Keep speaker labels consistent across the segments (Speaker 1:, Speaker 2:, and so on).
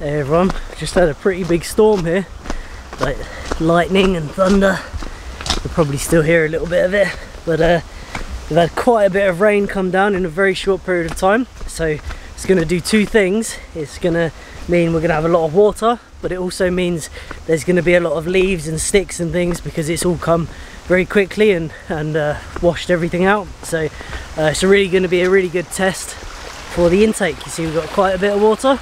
Speaker 1: Hey everyone, just had a pretty big storm here. Like lightning and thunder. You'll probably still hear a little bit of it. But uh, we've had quite a bit of rain come down in a very short period of time. So it's gonna do two things. It's gonna mean we're gonna have a lot of water, but it also means there's gonna be a lot of leaves and sticks and things because it's all come very quickly and, and uh, washed everything out. So uh, it's really gonna be a really good test for the intake. You see we've got quite a bit of water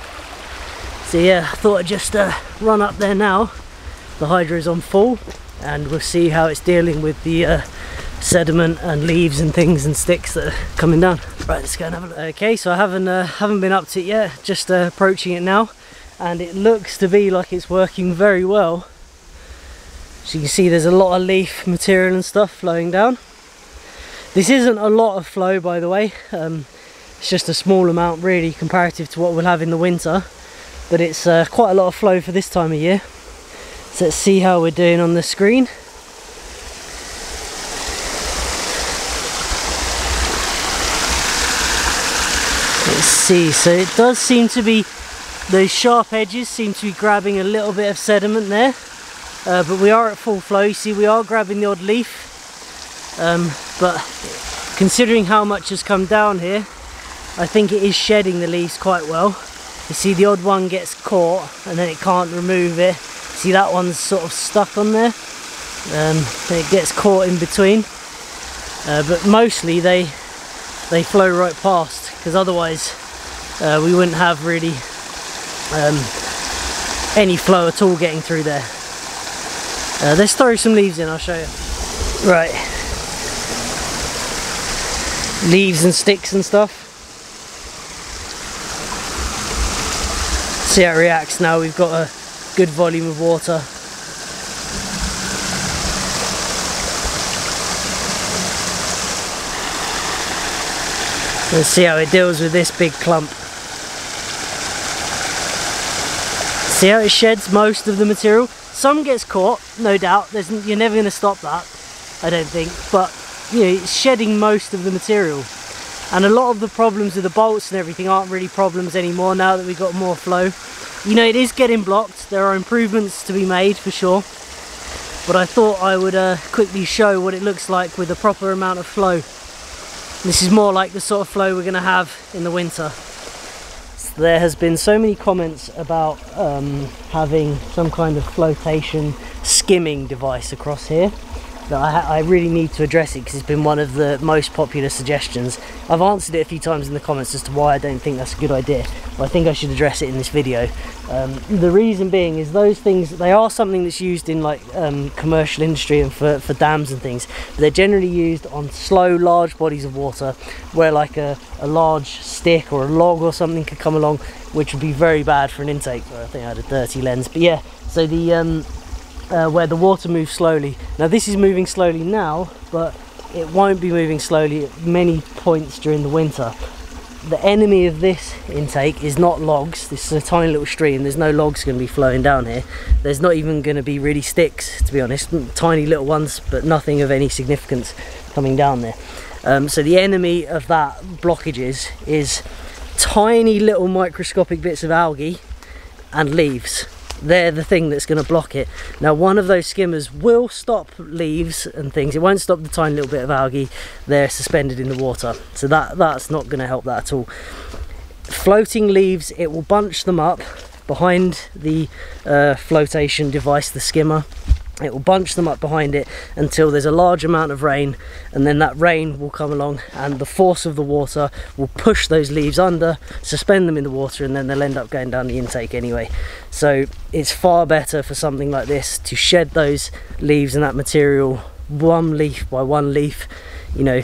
Speaker 1: so yeah, I thought I'd just uh, run up there now. The hydro is on full and we'll see how it's dealing with the uh, sediment and leaves and things and sticks that are coming down. Right, let's go and have a look. Okay, so I haven't uh, haven't been up to it yet, just uh, approaching it now and it looks to be like it's working very well. So you can see there's a lot of leaf material and stuff flowing down. This isn't a lot of flow by the way, um, it's just a small amount really comparative to what we'll have in the winter but it's uh, quite a lot of flow for this time of year. So let's see how we're doing on the screen. Let's see so it does seem to be those sharp edges seem to be grabbing a little bit of sediment there. Uh, but we are at full flow you see we are grabbing the odd leaf. Um, but considering how much has come down here I think it is shedding the leaves quite well you see the odd one gets caught and then it can't remove it. See that one's sort of stuck on there. Um, it gets caught in between. Uh, but mostly they they flow right past because otherwise uh, we wouldn't have really um, any flow at all getting through there. Uh, let's throw some leaves in I'll show you. Right. Leaves and sticks and stuff see how it reacts now. We've got a good volume of water. Let's see how it deals with this big clump. See how it sheds most of the material. Some gets caught no doubt. There's, you're never going to stop that I don't think. But you know it's shedding most of the material and a lot of the problems with the bolts and everything aren't really problems anymore now that we've got more flow. You know it is getting blocked. There are improvements to be made for sure. But I thought I would uh, quickly show what it looks like with a proper amount of flow. This is more like the sort of flow we're going to have in the winter. So there has been so many comments about um, having some kind of flotation skimming device across here that I, I, really need to address it because it's been one of the most popular suggestions. I've answered it a few times in the comments as to why I don't think that's a good idea, but I think I should address it in this video. Um, the reason being is those things, they are something that's used in like um, commercial industry and for, for dams and things, but they're generally used on slow, large bodies of water where like a, a large stick or a log or something could come along, which would be very bad for an intake. I think I had a dirty lens, but yeah, so the um, uh, where the water moves slowly. Now this is moving slowly now, but it won't be moving slowly at many points during the winter. The enemy of this intake is not logs. This is a tiny little stream. There's no logs going to be flowing down here. There's not even going to be really sticks, to be honest. Tiny little ones, but nothing of any significance coming down there. Um, so the enemy of that blockages is tiny little microscopic bits of algae and leaves they're the thing that's going to block it. Now one of those skimmers will stop leaves and things, it won't stop the tiny little bit of algae there suspended in the water. So that that's not going to help that at all. Floating leaves, it will bunch them up behind the uh, flotation device, the skimmer, it will bunch them up behind it until there's a large amount of rain and then that rain will come along and the force of the water will push those leaves under suspend them in the water and then they'll end up going down the intake anyway. So it's far better for something like this to shed those leaves and that material one leaf by one leaf you know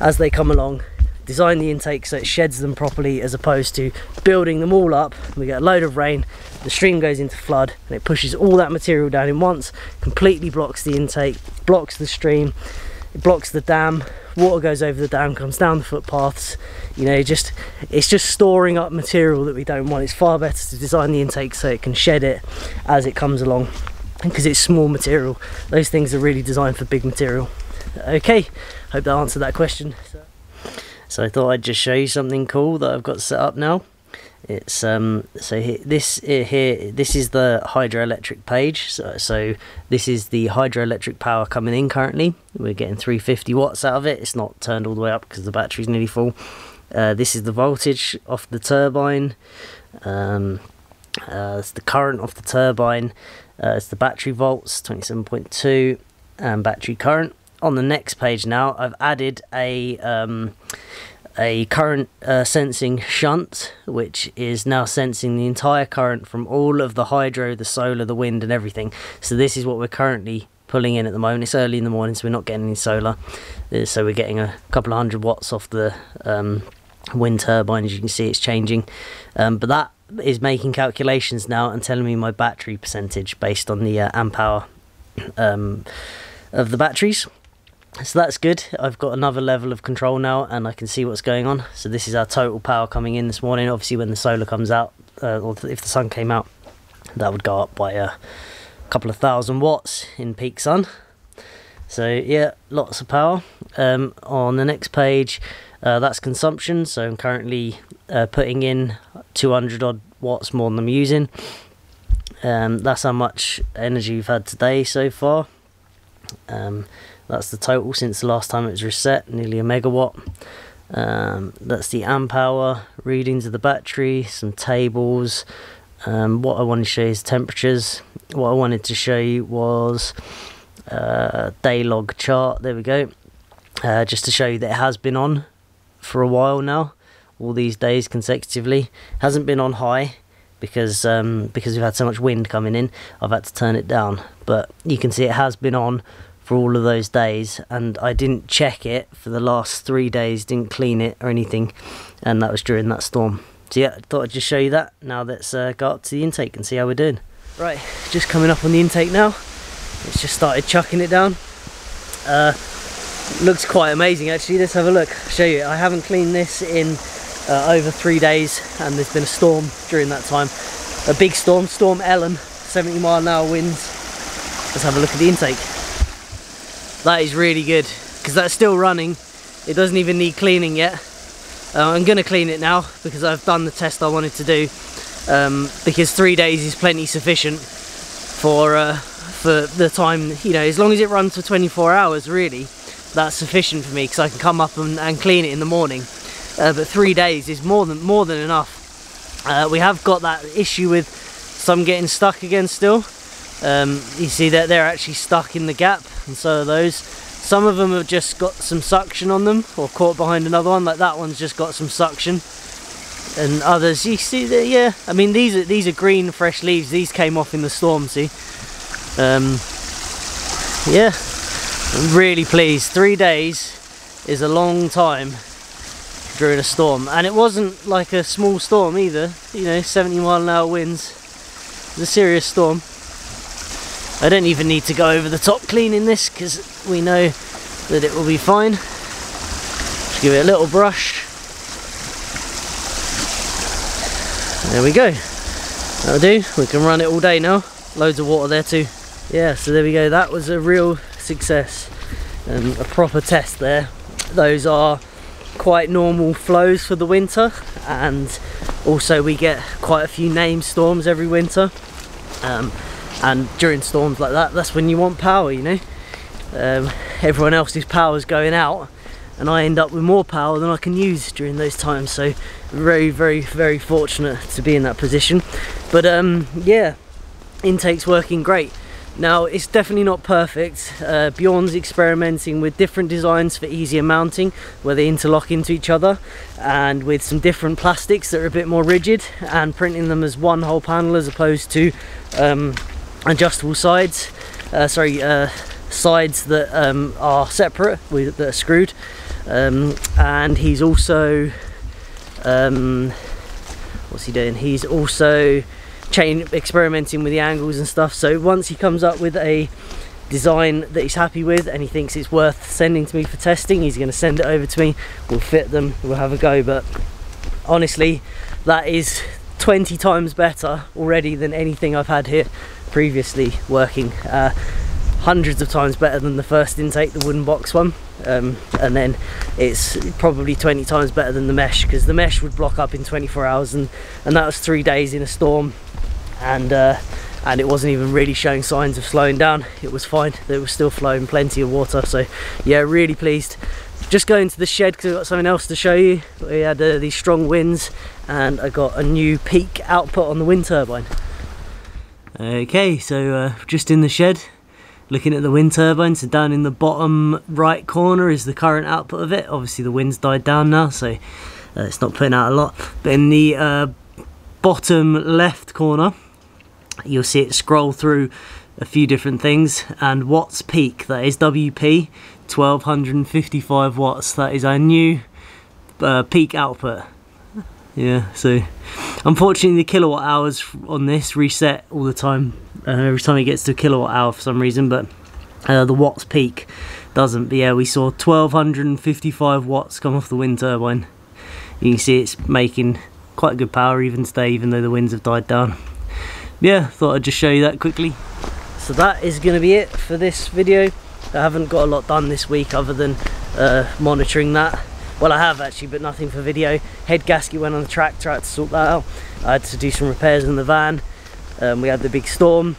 Speaker 1: as they come along design the intake so it sheds them properly as opposed to building them all up we get a load of rain the stream goes into flood and it pushes all that material down in once completely blocks the intake blocks the stream it blocks the dam water goes over the dam comes down the footpaths. You know just it's just storing up material that we don't want. It's far better to design the intake so it can shed it as it comes along because it's small material. Those things are really designed for big material. Okay hope that answered that question so, I thought I'd just show you something cool that I've got set up now it's um so this here this is the hydroelectric page. So, so this is the hydroelectric power coming in currently. We're getting 350 watts out of it. It's not turned all the way up because the battery's nearly full. Uh, this is the voltage off the turbine. Um, uh, it's the current off the turbine. Uh, it's the battery volts 27.2 and battery current. On the next page now I've added a um, a current uh, sensing shunt which is now sensing the entire current from all of the hydro the solar the wind and everything. So this is what we're currently pulling in at the moment. It's early in the morning so we're not getting any solar. Uh, so we're getting a couple of hundred watts off the um, wind turbine. As you can see it's changing. Um, but that is making calculations now and telling me my battery percentage based on the uh, amp hour um, of the batteries so that's good. I've got another level of control now and I can see what's going on. So this is our total power coming in this morning. Obviously when the solar comes out uh, or if the sun came out that would go up by a couple of thousand watts in peak sun. So yeah lots of power. Um, on the next page uh, that's consumption. So I'm currently uh, putting in 200 odd watts more than I'm using. Um, that's how much energy we've had today so far. Um, that's the total since the last time it was reset, nearly a megawatt. Um, that's the amp hour, readings of the battery, some tables. Um, what I wanted to show you is temperatures. What I wanted to show you was uh, day log chart. There we go. Uh, just to show you that it has been on for a while now, all these days consecutively. Hasn't been on high because um, because we've had so much wind coming in. I've had to turn it down, but you can see it has been on for all of those days and I didn't check it for the last three days didn't clean it or anything and that was during that storm. So yeah I thought I'd just show you that now let's uh, go up to the intake and see how we're doing. Right just coming up on the intake now. It's just started chucking it down. Uh, looks quite amazing actually. Let's have a look show you. I haven't cleaned this in uh, over three days and there's been a storm during that time. A big storm storm Ellen 70 mile an hour winds. Let's have a look at the intake that is really good because that's still running. It doesn't even need cleaning yet. Uh, I'm going to clean it now because I've done the test I wanted to do. Um, because three days is plenty sufficient for uh, for the time, you know, as long as it runs for 24 hours, really, that's sufficient for me because I can come up and, and, clean it in the morning. Uh, but three days is more than more than enough. Uh, we have got that issue with some getting stuck again still. Um, you see that they're actually stuck in the gap and so are those. Some of them have just got some suction on them or caught behind another one like that one's just got some suction. And others you see that yeah I mean these are these are green fresh leaves. These came off in the storm see. Um, yeah I'm really pleased. Three days is a long time during a storm. And it wasn't like a small storm either. You know 70 mile an hour winds. It's a serious storm I don't even need to go over the top cleaning this because we know that it will be fine. Just give it a little brush. There we go. That'll do. We can run it all day now. Loads of water there too. Yeah, so there we go. That was a real success. Um, a proper test there. Those are quite normal flows for the winter and also we get quite a few name storms every winter. Um, and during storms like that that's when you want power you know? Um, everyone else's power is going out and I end up with more power than I can use during those times. So very very very fortunate to be in that position. But um, yeah intake's working great. Now it's definitely not perfect. Uh, Bjorn's experimenting with different designs for easier mounting where they interlock into each other and with some different plastics that are a bit more rigid and printing them as one whole panel as opposed to um, adjustable sides uh, sorry uh, sides that um, are separate with that are screwed. Um, and he's also um, what's he doing? He's also chain experimenting with the angles and stuff. So once he comes up with a design that he's happy with and he thinks it's worth sending to me for testing he's going to send it over to me. We'll fit them we'll have a go. But honestly that is 20 times better already than anything I've had here previously working. Uh, hundreds of times better than the first intake, the wooden box one. Um, and then it's probably 20 times better than the mesh because the mesh would block up in 24 hours and, and that was three days in a storm. And uh, and it wasn't even really showing signs of slowing down. It was fine. It was still flowing plenty of water. So yeah really pleased. Just going to the shed because I've got something else to show you. We had uh, these strong winds and I got a new peak output on the wind turbine okay so uh, just in the shed looking at the wind turbine so down in the bottom right corner is the current output of it. Obviously the wind's died down now so uh, it's not putting out a lot. But in the uh, bottom left corner you'll see it scroll through a few different things and watts peak that is WP 1255 watts. That is our new uh, peak output yeah so unfortunately the kilowatt hours on this reset all the time. Uh, every time it gets to a kilowatt hour for some reason but uh, the watts peak doesn't. But yeah we saw 1255 watts come off the wind turbine. You can see it's making quite good power even today even though the winds have died down. Yeah thought I'd just show you that quickly. So that is going to be it for this video. I haven't got a lot done this week other than uh, monitoring that well I have actually but nothing for video. Head gasket went on the tractor I had to sort that out. I had to do some repairs in the van. Um, we had the big storm.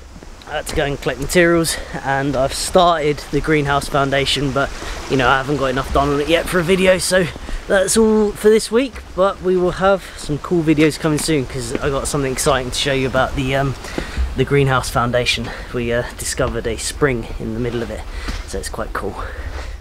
Speaker 1: I had to go and collect materials and I've started the greenhouse foundation but you know I haven't got enough done on it yet for a video so that's all for this week. But we will have some cool videos coming soon because I got something exciting to show you about the um, the greenhouse foundation we uh, discovered a spring in the middle of it so it's quite cool.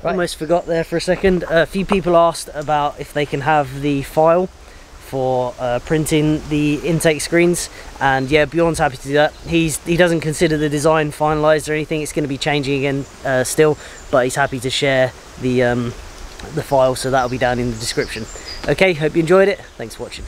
Speaker 1: Right. almost forgot there for a second. A few people asked about if they can have the file for uh, printing the intake screens and yeah Bjorn's happy to do that. He's he doesn't consider the design finalized or anything. It's going to be changing again uh, still but he's happy to share the um, the file so that'll be down in the description. Okay hope you enjoyed it. Thanks for watching